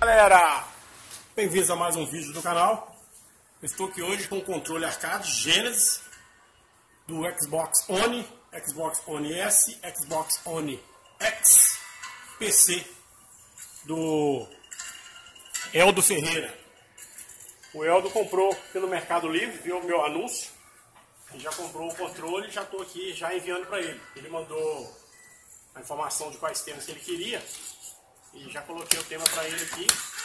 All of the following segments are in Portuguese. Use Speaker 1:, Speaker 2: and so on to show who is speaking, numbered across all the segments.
Speaker 1: Galera, bem-vindos a mais um vídeo do canal. Estou aqui hoje com o controle arcade Genesis do Xbox One, Xbox One S, Xbox One X, PC do Eldo Ferreira. O Eldo comprou pelo Mercado Livre, viu o meu anúncio, já comprou o controle e já estou aqui já enviando para ele. Ele mandou a informação de quais temas que ele queria e já coloquei o tema para ele aqui.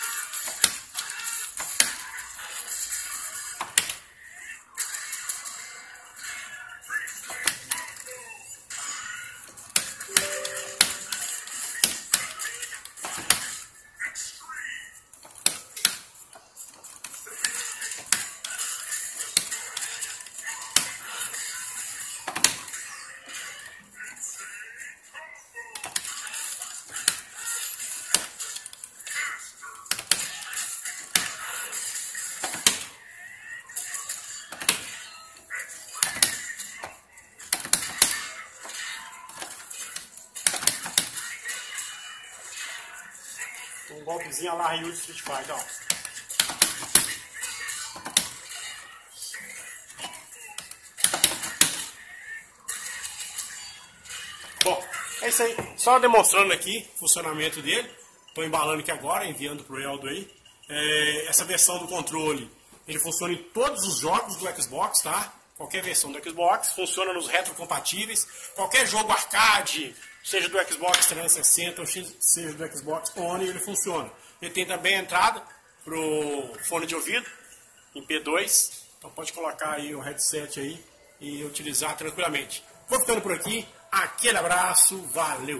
Speaker 1: Um golpezinho lá Ryu de Street Fighter, ó. Bom, é isso aí. Só demonstrando aqui o funcionamento dele. Estou embalando aqui agora, enviando para o Eldo aí. É, essa versão do controle, ele funciona em todos os jogos do Xbox, tá? Qualquer versão do Xbox, funciona nos retrocompatíveis. Qualquer jogo arcade, seja do Xbox 360 ou seja do Xbox One, ele funciona. Ele tem também a entrada para o fone de ouvido, em P2. Então pode colocar aí o headset aí e utilizar tranquilamente. Vou ficando por aqui. Aquele abraço, valeu!